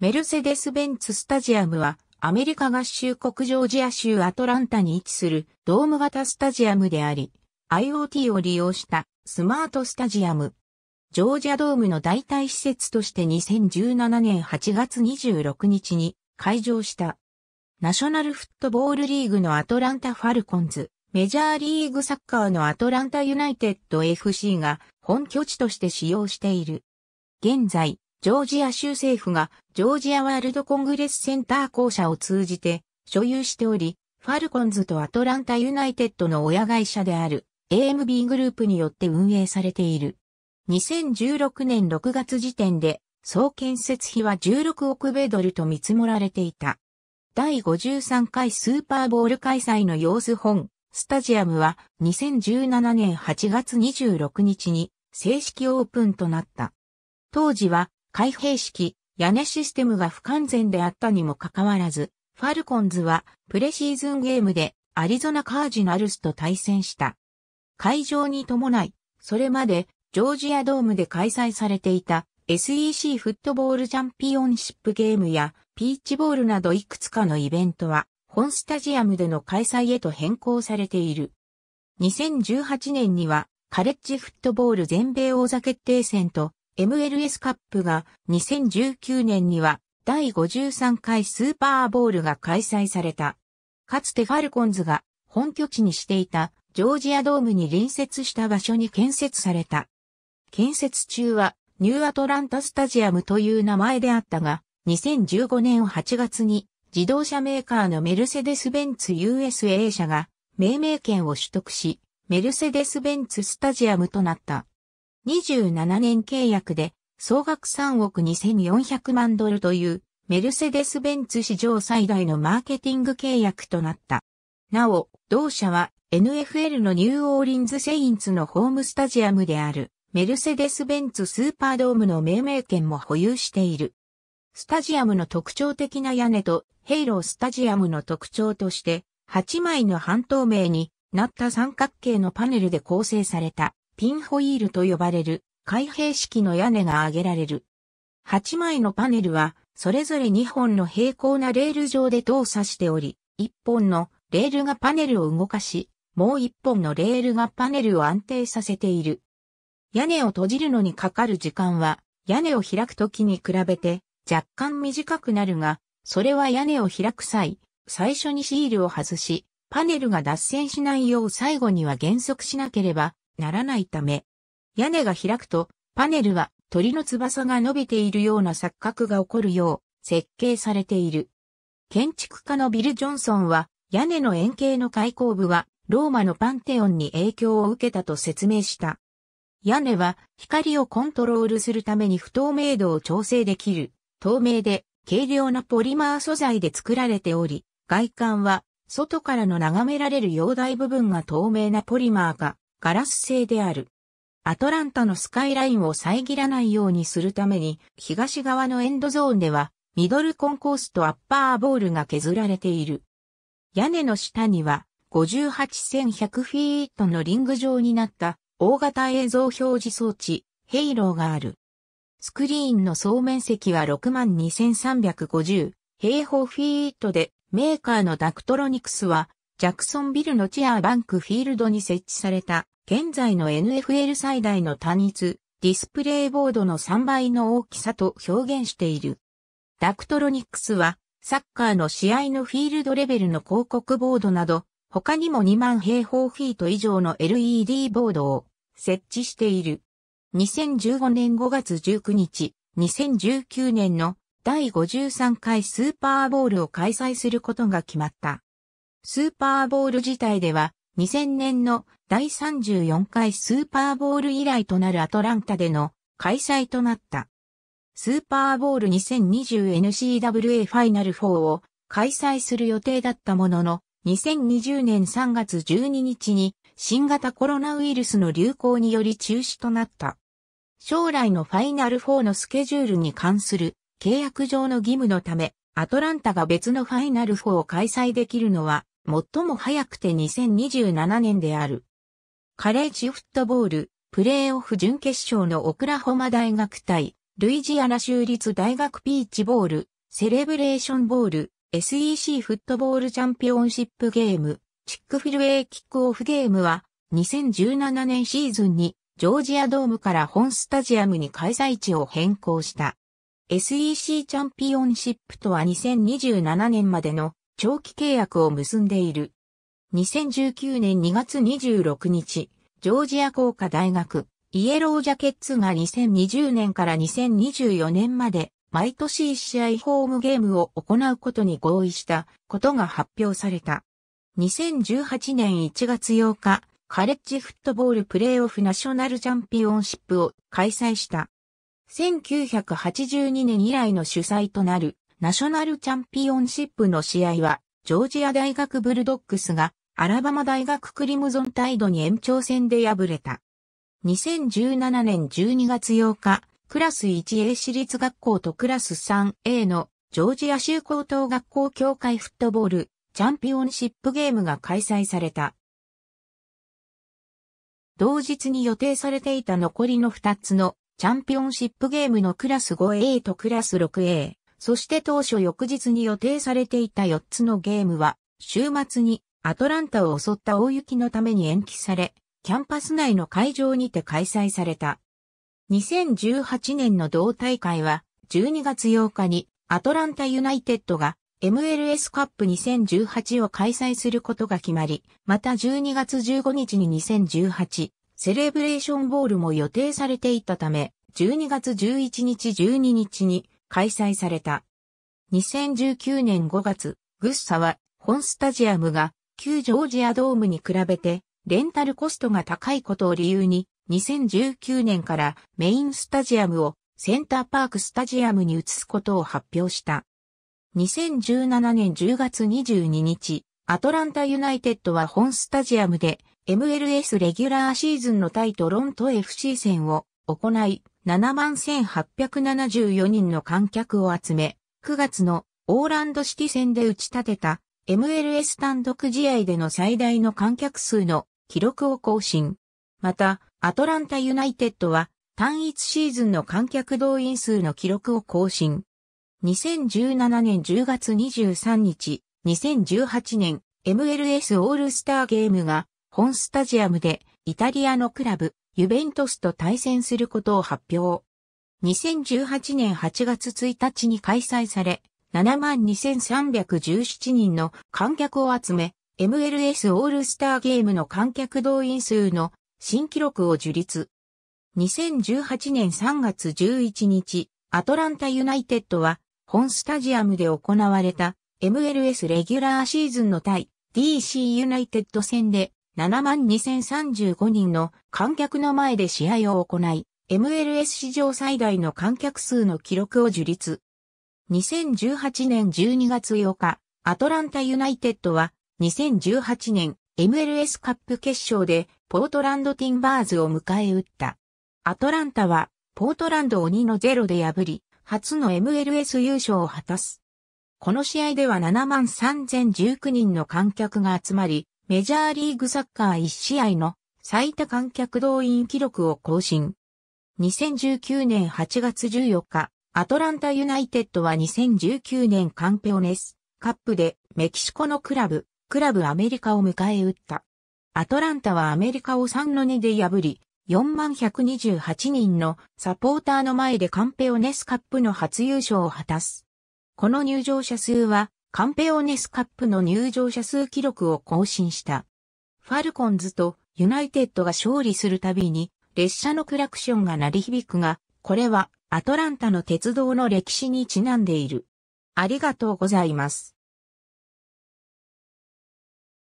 メルセデス・ベンツ・スタジアムは、アメリカ合衆国ジョージア州アトランタに位置するドーム型スタジアムであり、IoT を利用したスマートスタジアム。ジョージアドームの代替施設として2017年8月26日に開場した。ナショナルフットボールリーグのアトランタファルコンズ、メジャーリーグサッカーのアトランタユナイテッド FC が本拠地として使用している。現在、ジョージア州政府がジョージアワールドコングレスセンター校舎を通じて所有しており、ファルコンズとアトランタユナイテッドの親会社である AMB グループによって運営されている。2016年6月時点で総建設費は16億米ドルと見積もられていた。第53回スーパーボール開催の様子本、スタジアムは2017年8月26日に正式オープンとなった。当時は開閉式、屋根システムが不完全であったにもかかわらず、ファルコンズはプレシーズンゲームでアリゾナカージナルスと対戦した。会場に伴い、それまでジョージアドームで開催されていた SEC フットボールチャンピオンシップゲームやピーチボールなどいくつかのイベントは本スタジアムでの開催へと変更されている。2018年にはカレッジフットボール全米王座決定戦と MLS カップが2019年には第53回スーパーボールが開催された。かつてファルコンズが本拠地にしていたジョージアドームに隣接した場所に建設された。建設中はニューアトランタスタジアムという名前であったが、2015年8月に自動車メーカーのメルセデス・ベンツ USA 社が命名権を取得し、メルセデス・ベンツスタジアムとなった。27年契約で総額3億2400万ドルというメルセデス・ベンツ史上最大のマーケティング契約となった。なお、同社は NFL のニューオーリンズ・セインツのホームスタジアムであるメルセデス・ベンツ・スーパードームの命名権も保有している。スタジアムの特徴的な屋根とヘイロースタジアムの特徴として8枚の半透明になった三角形のパネルで構成されたピンホイールと呼ばれる開閉式の屋根が挙げられる。8枚のパネルは、それぞれ2本の平行なレール上で動作しており、1本のレールがパネルを動かし、もう1本のレールがパネルを安定させている。屋根を閉じるのにかかる時間は、屋根を開くときに比べて若干短くなるが、それは屋根を開く際、最初にシールを外し、パネルが脱線しないよう最後には減速しなければならないため、屋根が開くとパネルは鳥の翼が伸びているような錯覚が起こるよう設計されている。建築家のビル・ジョンソンは屋根の円形の開口部はローマのパンテオンに影響を受けたと説明した。屋根は光をコントロールするために不透明度を調整できる透明で軽量なポリマー素材で作られており、外観は外からの眺められる陽台部分が透明なポリマーがガラス製である。アトランタのスカイラインを遮らないようにするために、東側のエンドゾーンでは、ミドルコンコースとアッパーボールが削られている。屋根の下には、58100フィートのリング状になった大型映像表示装置、ヘイローがある。スクリーンの総面積は62,350平方フィートで、メーカーのダクトロニクスはジャクソンビルのティアーバンクフィールドに設置された現在の NFL 最大の単一ディスプレイボードの3倍の大きさと表現している。ダクトロニクスはサッカーの試合のフィールドレベルの広告ボードなど他にも2万平方フィート以上の LED ボードを設置している。2015年5月19日、2019年の第53回スーパーボールを開催することが決まった。スーパーボール自体では2000年の第34回スーパーボール以来となるアトランタでの開催となった。スーパーボール 2020NCWA ファイナル4を開催する予定だったものの、2020年3月12日に新型コロナウイルスの流行により中止となった。将来のファイナル4のスケジュールに関する契約上の義務のため、アトランタが別のファイナル4を開催できるのは最も早くて2027年である。カレッジフットボール、プレーオフ準決勝のオクラホマ大学対、ルイジアナ州立大学ピーチボール、セレブレーションボール、SEC フットボールチャンピオンシップゲーム、チックフィルウェイキックオフゲームは、2017年シーズンに、ジョージアドームから本スタジアムに開催地を変更した。SEC チャンピオンシップとは2027年までの長期契約を結んでいる。2019年2月26日、ジョージア工科大学、イエロージャケッツが2020年から2024年まで毎年1試合ホームゲームを行うことに合意したことが発表された。2018年1月8日、カレッジフットボールプレーオフナショナルチャンピオンシップを開催した。1982年以来の主催となるナショナルチャンピオンシップの試合は、ジョージア大学ブルドッグスがアラバマ大学クリムゾンタイドに延長戦で敗れた。2017年12月8日、クラス 1A 私立学校とクラス 3A のジョージア州高等学校協会フットボールチャンピオンシップゲームが開催された。同日に予定されていた残りの2つのチャンピオンシップゲームのクラス 5A とクラス 6A、そして当初翌日に予定されていた4つのゲームは、週末にアトランタを襲った大雪のために延期され、キャンパス内の会場にて開催された。2018年の同大会は、12月8日にアトランタユナイテッドが MLS カップ2018を開催することが決まり、また12月15日に2018セレブレーションボールも予定されていたため、12月11日12日に開催された。2019年5月、グッサは本スタジアムが旧ジョージアドームに比べてレンタルコストが高いことを理由に2019年からメインスタジアムをセンターパークスタジアムに移すことを発表した。2017年10月22日、アトランタユナイテッドは本スタジアムで MLS レギュラーシーズンの対トロント FC 戦を行い、71,874人の観客を集め、9月のオーランドシティ戦で打ち立てた MLS 単独試合での最大の観客数の記録を更新。また、アトランタユナイテッドは単一シーズンの観客動員数の記録を更新。2017年10月23日、2018年 MLS オールスターゲームが本スタジアムでイタリアのクラブ、ユベントスと対戦することを発表。2018年8月1日に開催され、72,317人の観客を集め、MLS オールスターゲームの観客動員数の新記録を樹立。2018年3月11日、アトランタユナイテッドは本スタジアムで行われた MLS レギュラーシーズンの対 DC ユナイテッド戦で72,035人の観客の前で試合を行い、MLS 史上最大の観客数の記録を樹立。2018年12月8日、アトランタユナイテッドは2018年 MLS カップ決勝でポートランドティンバーズを迎え撃った。アトランタはポートランドを2の0で破り、初の MLS 優勝を果たす。この試合では73,019人の観客が集まり、メジャーリーグサッカー1試合の最多観客動員記録を更新。2019年8月14日、アトランタユナイテッドは2019年カンペオネスカップでメキシコのクラブ、クラブアメリカを迎え撃った。アトランタはアメリカを3の2で破り、4万128人のサポーターの前でカンペオネスカップの初優勝を果たす。この入場者数はカンペオネスカップの入場者数記録を更新した。ファルコンズとユナイテッドが勝利するたびに列車のクラクションが鳴り響くが、これはアトランタの鉄道の歴史にちなんでいる。ありがとうございます。